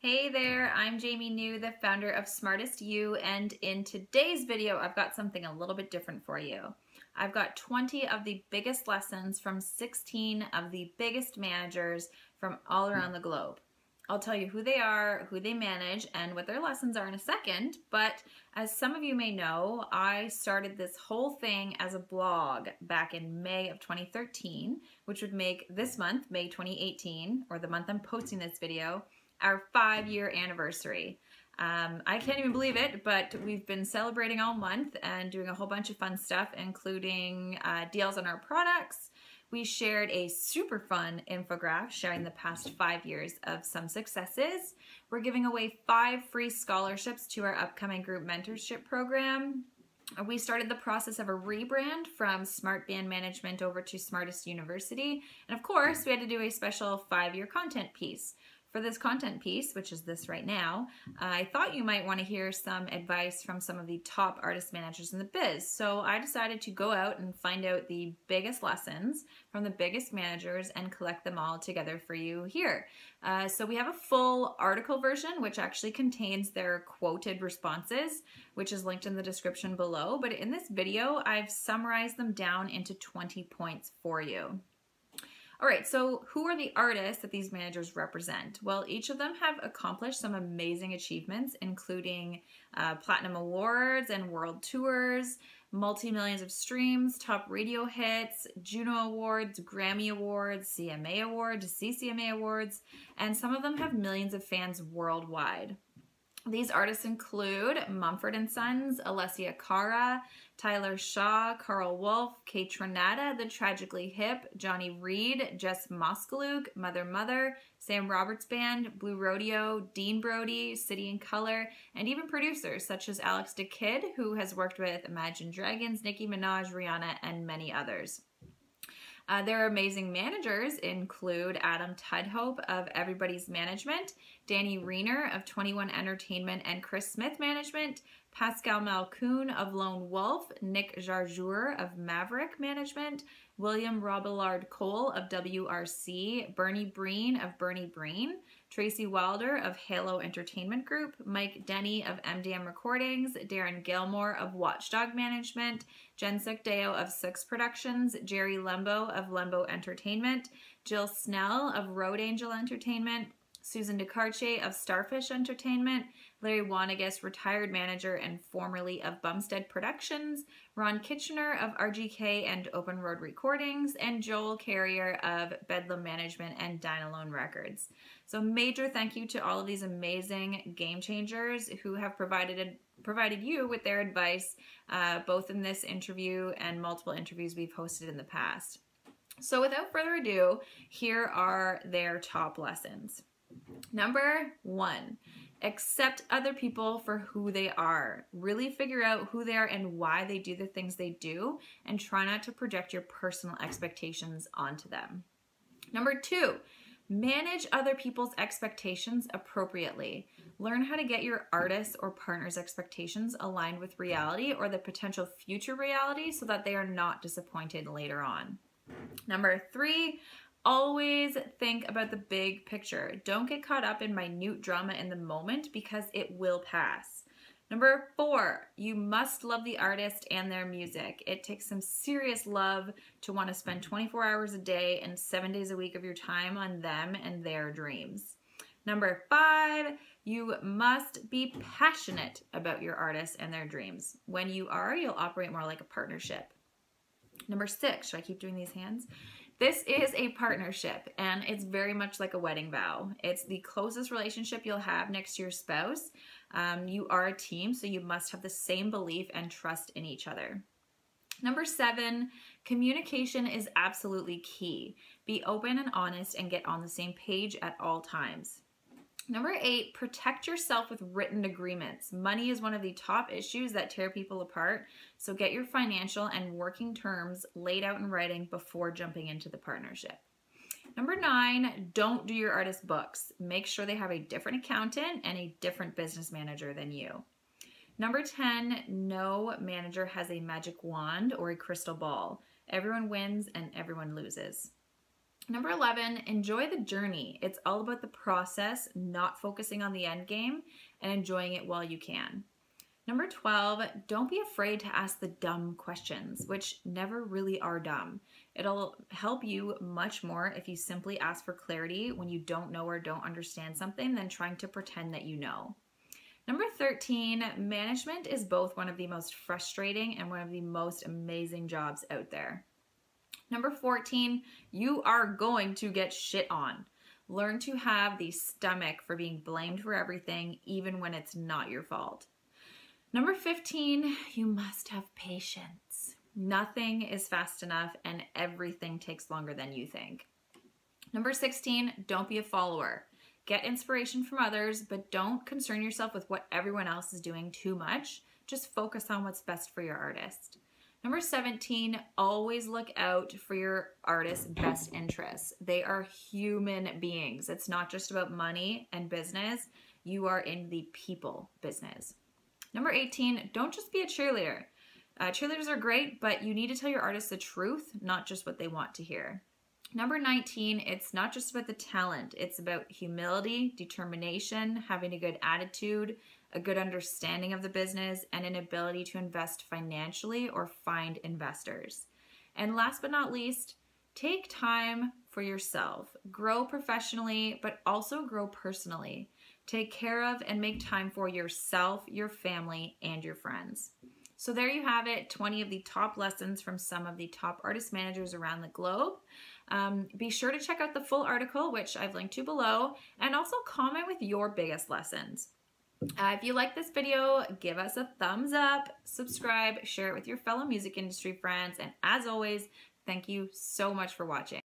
Hey there, I'm Jamie New, the founder of SmartistU, and in today's video, I've got something a little bit different for you. I've got 20 of the biggest lessons from 16 of the biggest managers from all around the globe. I'll tell you who they are, who they manage, and what their lessons are in a second, but as some of you may know, I started this whole thing as a blog back in May of 2013, which would make this month, May 2018, or the month I'm posting this video, our five year anniversary. Um, I can't even believe it, but we've been celebrating all month and doing a whole bunch of fun stuff, including uh, deals on our products. We shared a super fun infographic showing the past five years of some successes. We're giving away five free scholarships to our upcoming group mentorship program. We started the process of a rebrand from Smart Band Management over to Smartist University. And of course, we had to do a special five year content piece. For this content piece, which is this right now, I thought you might want to hear some advice from some of the top artist managers in the biz. So I decided to go out and find out the biggest lessons from the biggest managers and collect them all together for you here. Uh, so we have a full article version, which actually contains their quoted responses, which is linked in the description below. But in this video, I've summarized them down into 20 points for you. All right, so who are the artists that these managers represent? Well, each of them have accomplished some amazing achievements, including uh, platinum awards and world tours, multi-millions of streams, top radio hits, Juno Awards, Grammy Awards, CMA Awards, CCMA Awards, and some of them have millions of fans worldwide. These artists include Mumford & Sons, Alessia Cara, Tyler Shaw, Carl Wolf, Kaytranada, The Tragically Hip, Johnny Reid, Jess Moskaluke, Mother Mother, Sam Roberts Band, Blue Rodeo, Dean Brody, City and Colour, and even producers such as Alex da Kid, who has worked with Imagine Dragons, Nicki Minaj, Rihanna, and many others. Uh, their amazing managers include Adam Tudhope of Everybody's Management, Danny Reiner of 21 Entertainment and Chris Smith Management, Pascal Malcoon of Lone Wolf, Nick Jarjour of Maverick Management, William Robillard Cole of WRC, Bernie Breen of Bernie Breen, Tracy Wilder of Halo Entertainment Group, Mike Denny of MDM Recordings, Darren Gilmore of Watchdog Management, Jen Deo of Six Productions, Jerry Lembo of Lembo Entertainment, Jill Snell of Road Angel Entertainment, Susan de Cartier of Starfish Entertainment, Larry Wanagas, retired manager and formerly of Bumstead Productions, Ron Kitchener of RGK and Open Road Recordings, and Joel Carriere of Bedlam Management and Dine Alone Records. So major thank you to all of these amazing game changers who have provided provided you with their advice, uh, both in this interview and multiple interviews we've hosted in the past. So without further ado, here are their top lessons. Number one, accept other people for who they are. Really figure out who they are and why they do the things they do, and try not to project your personal expectations onto them. Number two, manage other people's expectations appropriately. Learn how to get your artists or partners' expectations aligned with reality or the potential future reality so that they are not disappointed later on. Number three, always think about the big picture. Don't get caught up in minute drama in the moment because it will pass. Number four, you must love the artist and their music. It takes some serious love to want to spend 24 hours a day and seven days a week of your time on them and their dreams. Number five, you must be passionate about your artists and their dreams. When you are, you'll operate more like a partnership. Number six, should I keep doing these hands? This is a partnership and it's very much like a wedding vow. It's the closest relationship you'll have next to your spouse. Um, you are a team, so you must have the same belief and trust in each other. Number seven, communication is absolutely key. Be open and honest and get on the same page at all times. Number eight, protect yourself with written agreements. Money is one of the top issues that tear people apart, so get your financial and working terms laid out in writing before jumping into the partnership. Number nine, don't do your artist books. Make sure they have a different accountant and a different business manager than you. Number 10, no manager has a magic wand or a crystal ball. Everyone wins and everyone loses. Number 11, enjoy the journey. It's all about the process, not focusing on the end game and enjoying it while you can. Number 12, don't be afraid to ask the dumb questions, which never really are dumb. It'll help you much more if you simply ask for clarity when you don't know or don't understand something than trying to pretend that you know. Number 13, management is both one of the most frustrating and one of the most amazing jobs out there. Number 14, you are going to get shit on. Learn to have the stomach for being blamed for everything, even when it's not your fault. Number 15, you must have patience. Nothing is fast enough and everything takes longer than you think. Number 16, don't be a follower. Get inspiration from others, but don't concern yourself with what everyone else is doing too much. Just focus on what's best for your artist. Number 17, always look out for your artist's best interests. They are human beings. It's not just about money and business. You are in the people business. Number 18, don't just be a cheerleader. Uh, cheerleaders are great, but you need to tell your artists the truth, not just what they want to hear. Number 19, it's not just about the talent, it's about humility, determination, having a good attitude, a good understanding of the business, and an ability to invest financially or find investors. And last but not least, take time for yourself. Grow professionally, but also grow personally. Take care of and make time for yourself, your family, and your friends. So there you have it, 20 of the top lessons from some of the top artist managers around the globe. Um, be sure to check out the full article, which I've linked to below, and also comment with your biggest lessons. Uh, if you like this video, give us a thumbs up, subscribe, share it with your fellow music industry friends, and as always, thank you so much for watching.